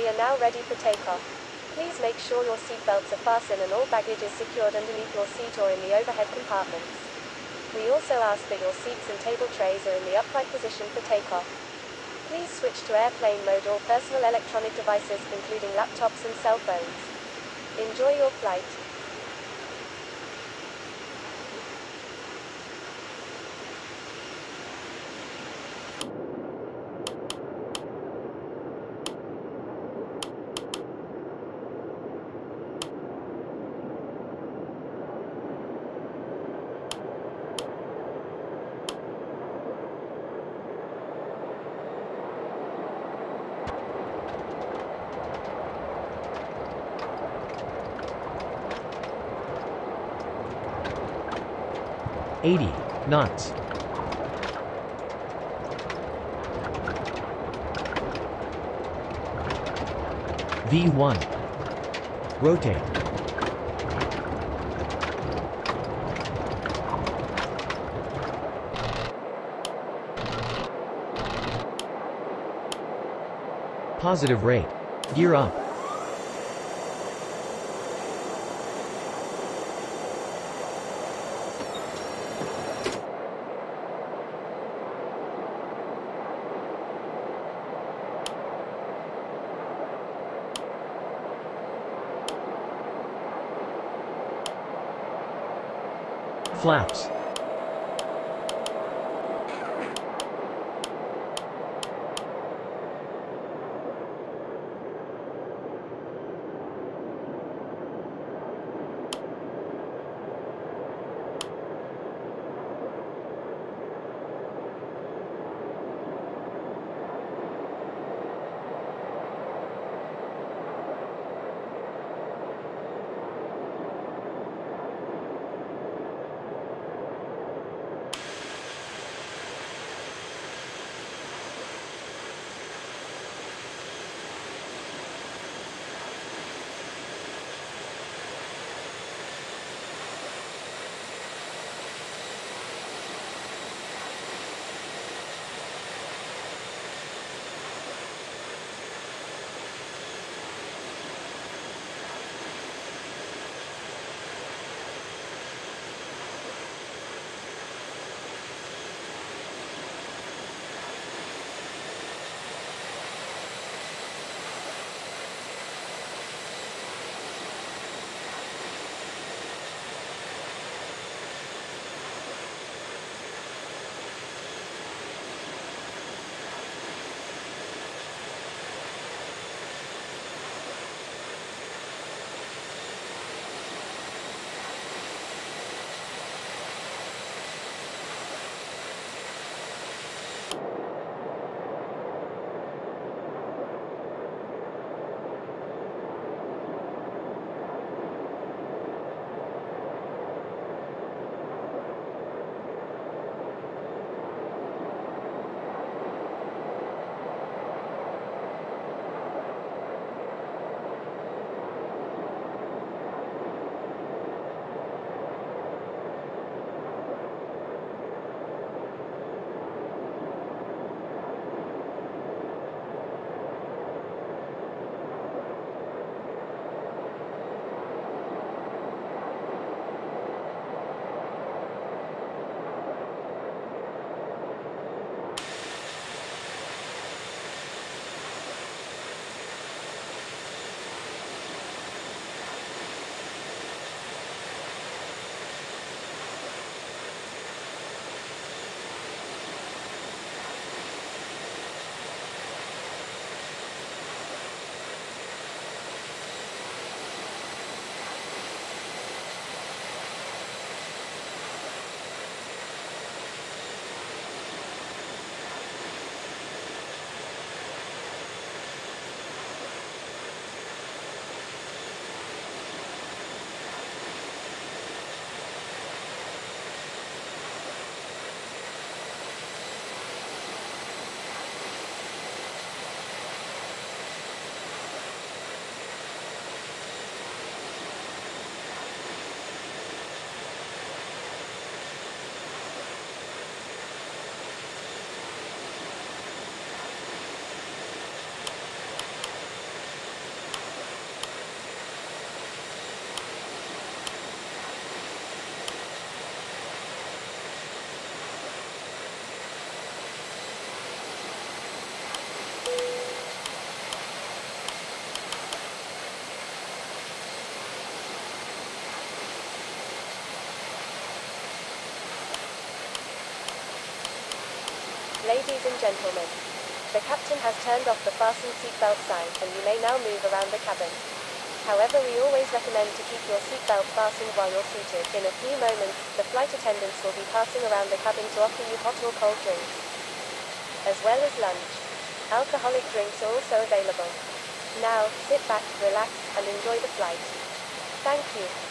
We are now ready for takeoff. Please make sure your seatbelts are fastened and all baggage is secured underneath your seat or in the overhead compartments. We also ask that your seats and table trays are in the upright position for takeoff. Please switch to airplane mode all personal electronic devices, including laptops and cell phones. Enjoy your flight. Eighty knots. V1. Rotate. Positive rate. Gear up. Flaps. Ladies and gentlemen, the captain has turned off the fasten seatbelt sign, and you may now move around the cabin. However, we always recommend to keep your seatbelt fastened while you're seated. In a few moments, the flight attendants will be passing around the cabin to offer you hot or cold drinks, as well as lunch. Alcoholic drinks are also available. Now, sit back, relax, and enjoy the flight. Thank you.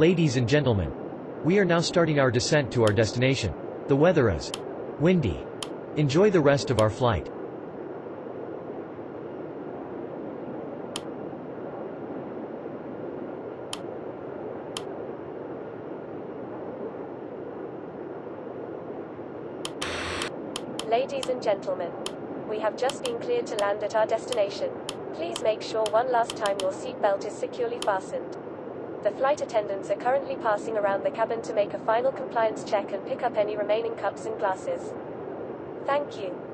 Ladies and gentlemen, we are now starting our descent to our destination. The weather is windy. Enjoy the rest of our flight. Ladies and gentlemen, we have just been cleared to land at our destination. Please make sure one last time your seatbelt is securely fastened. The flight attendants are currently passing around the cabin to make a final compliance check and pick up any remaining cups and glasses. Thank you.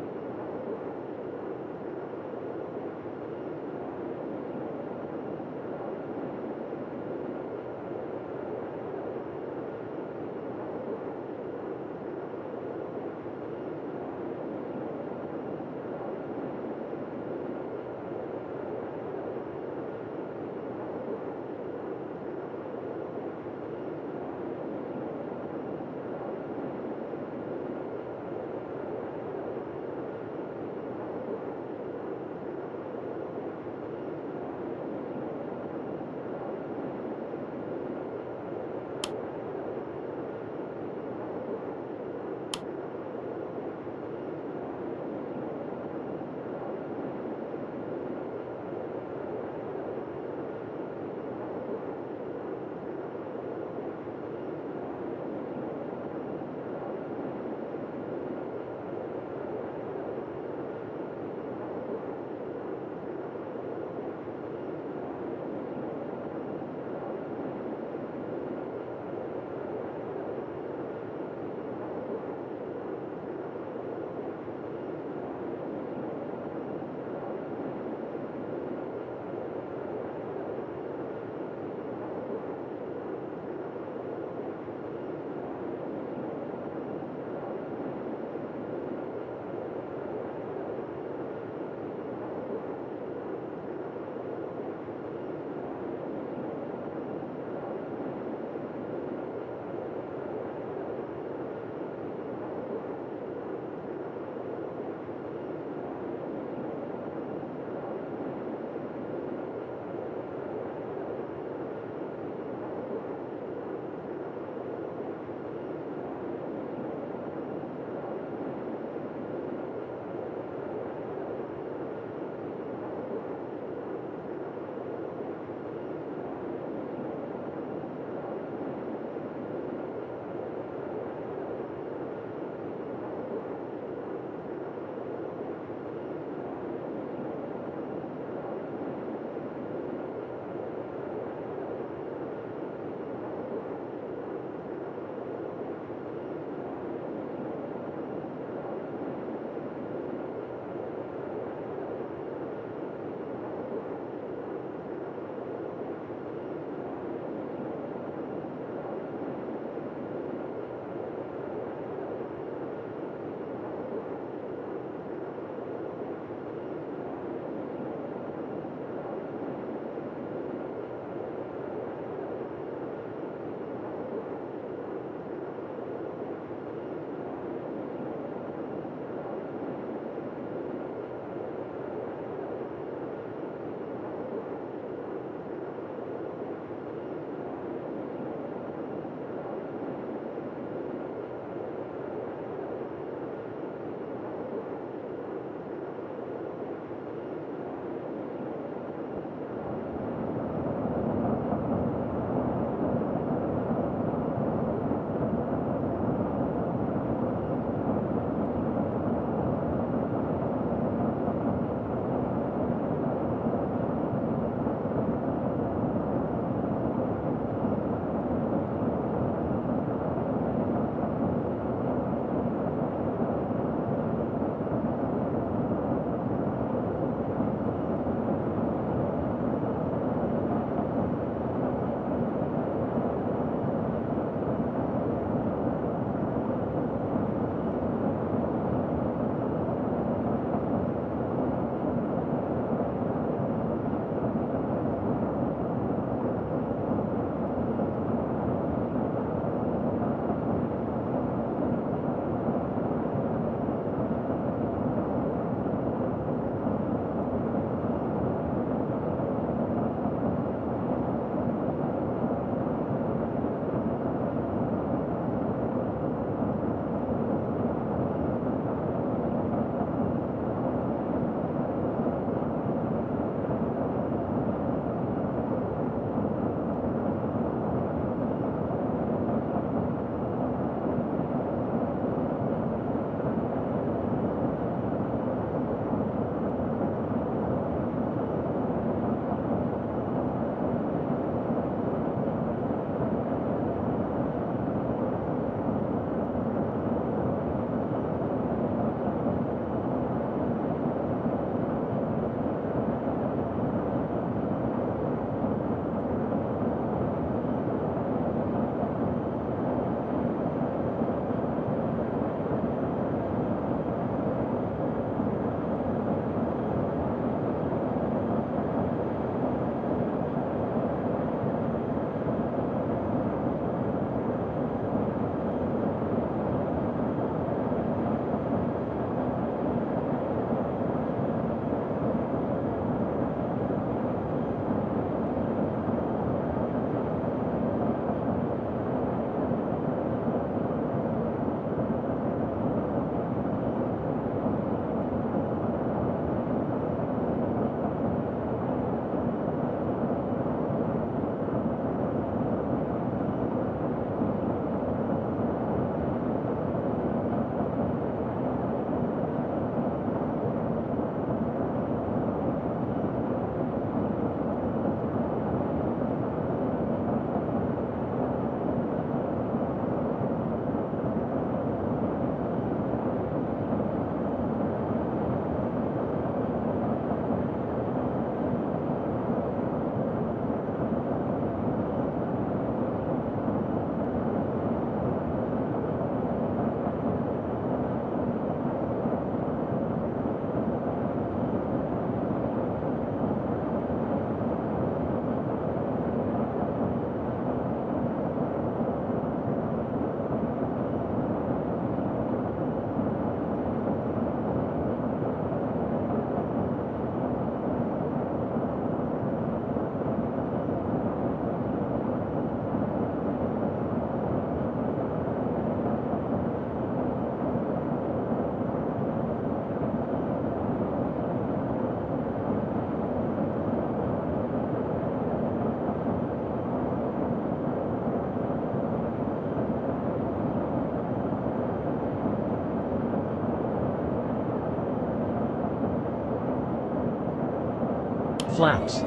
Flaps.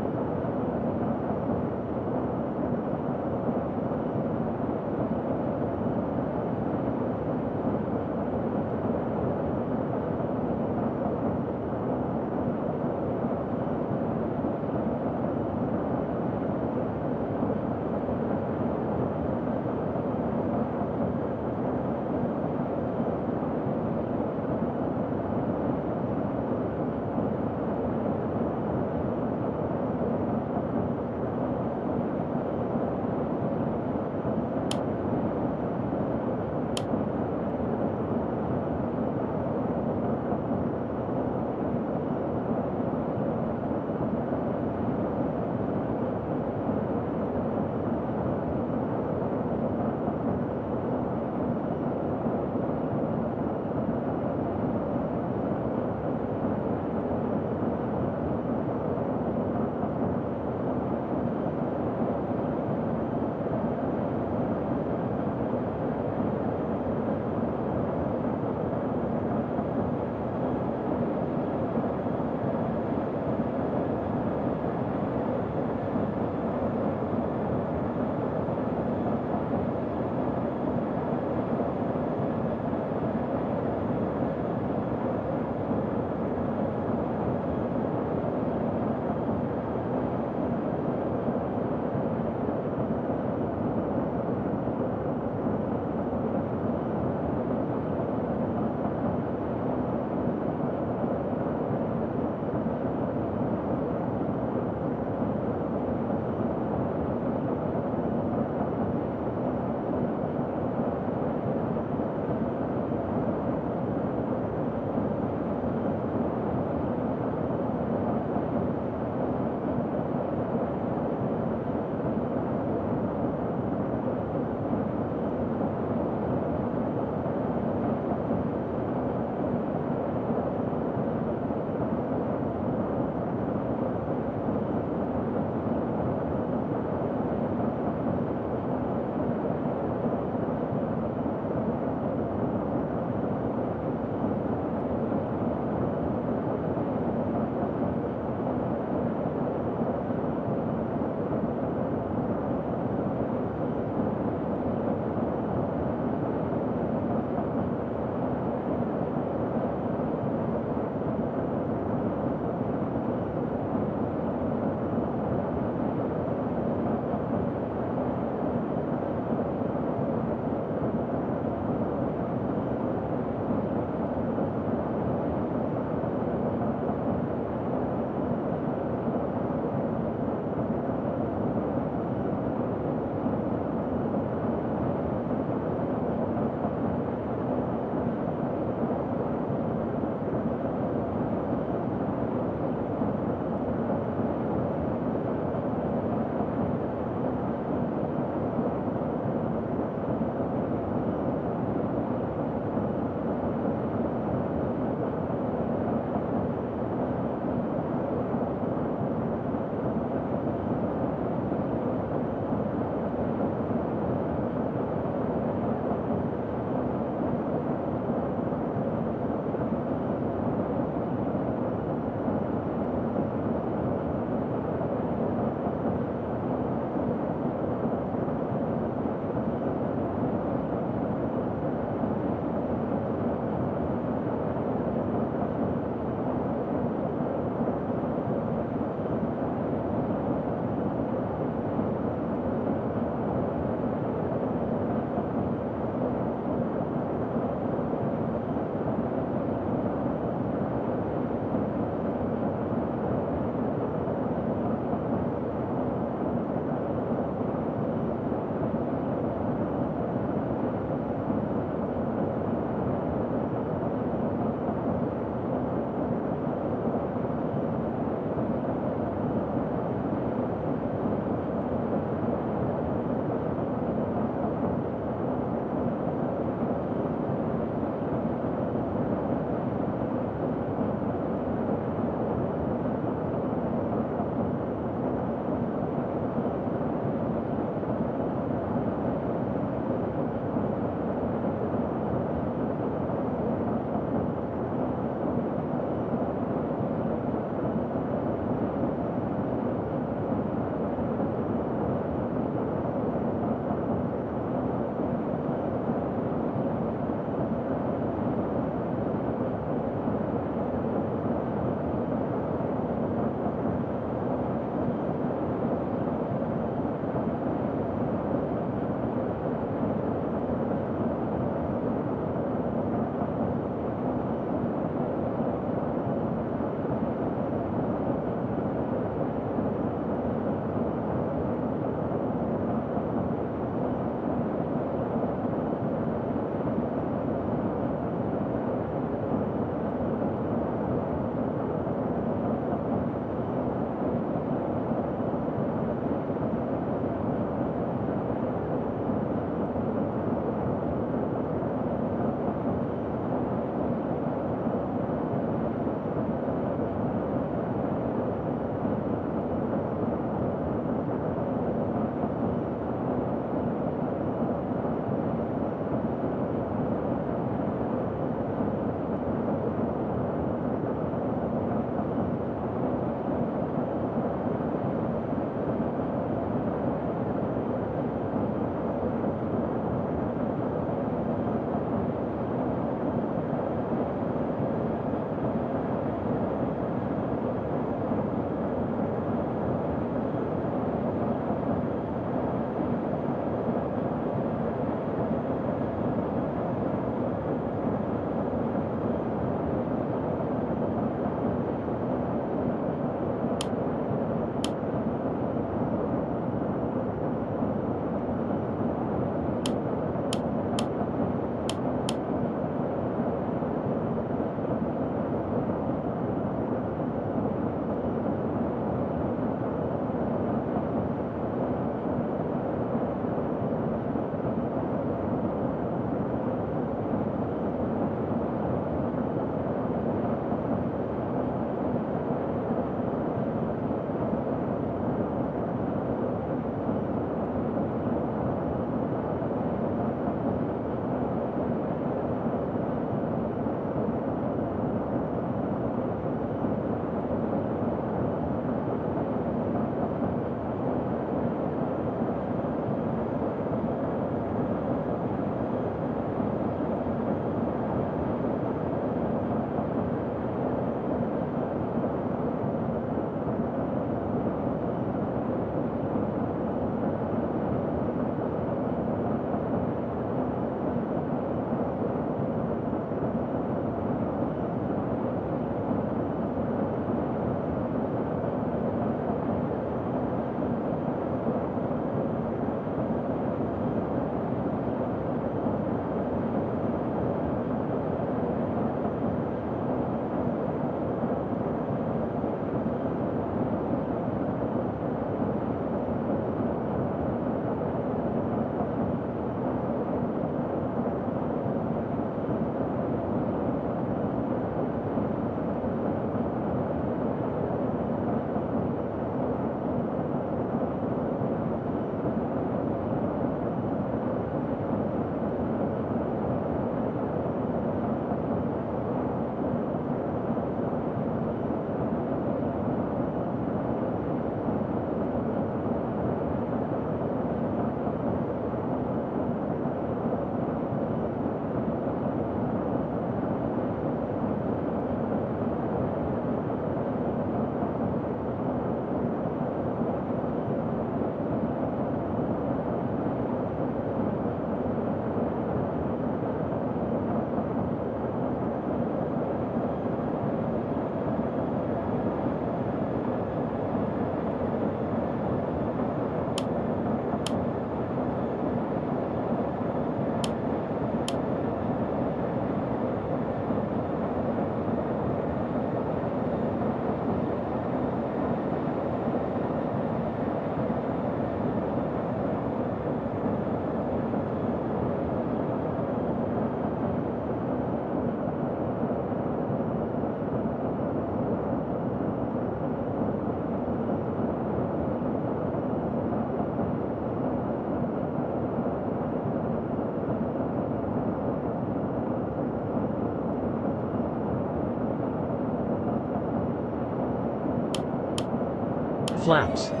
Flaps.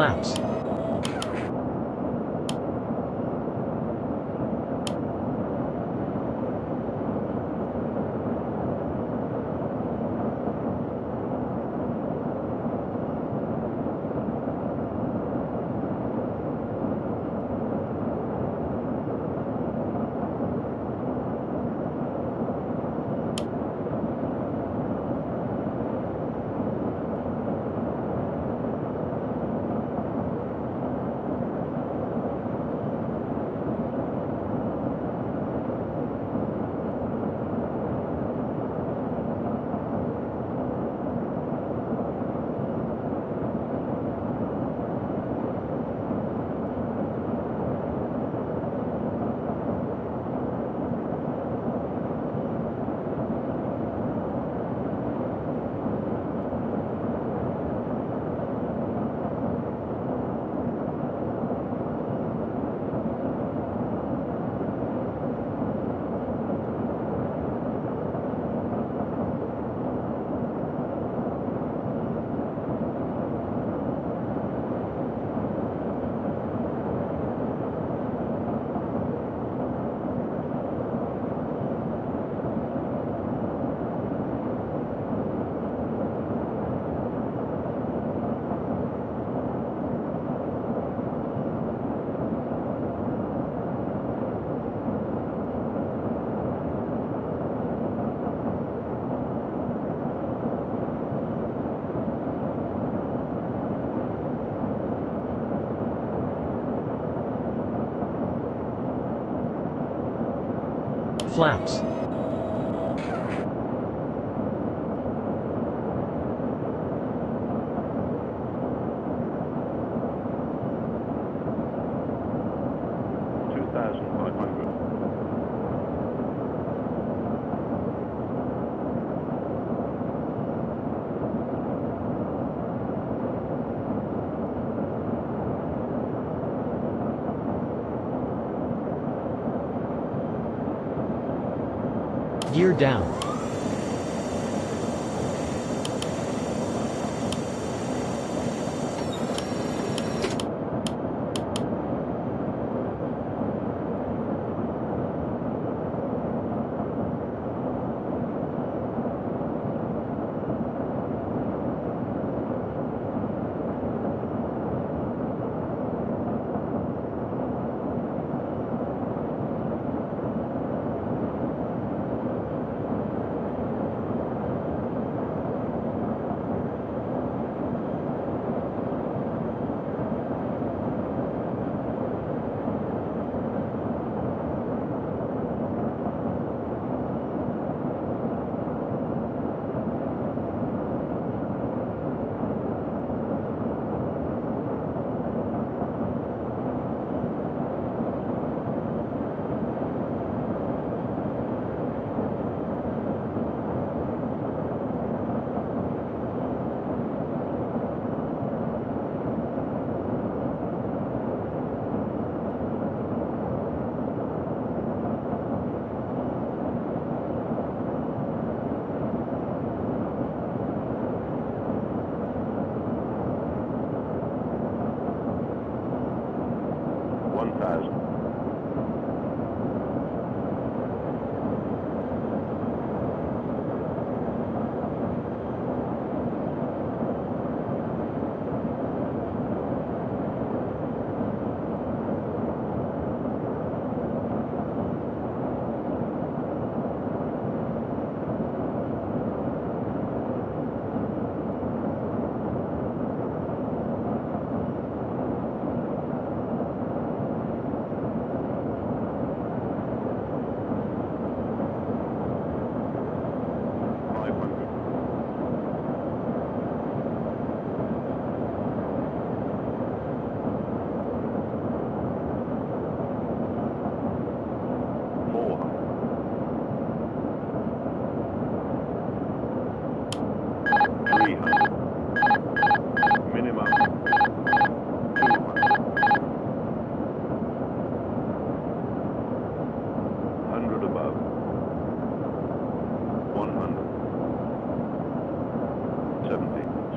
Flaps. Flaps. Down.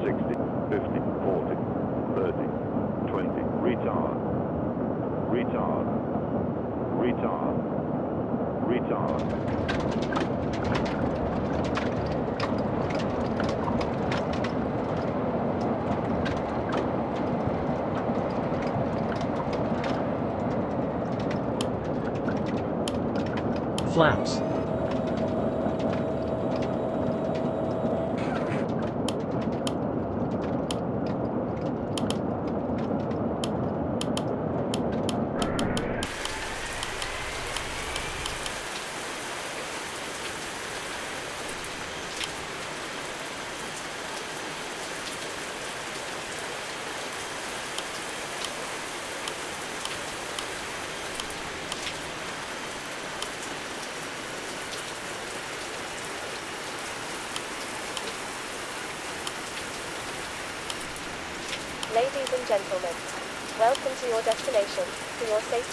60, 50, 40, 30, 20. Retard. Retard. Retard. Retard. flaps.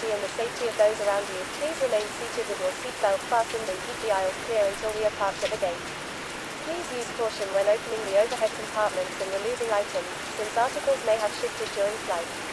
Safety and the safety of those around you, please remain seated with your seatbelt fastened and keep the aisles clear until we are parked at the gate. Please use caution when opening the overhead compartments and removing items, since articles may have shifted during flight.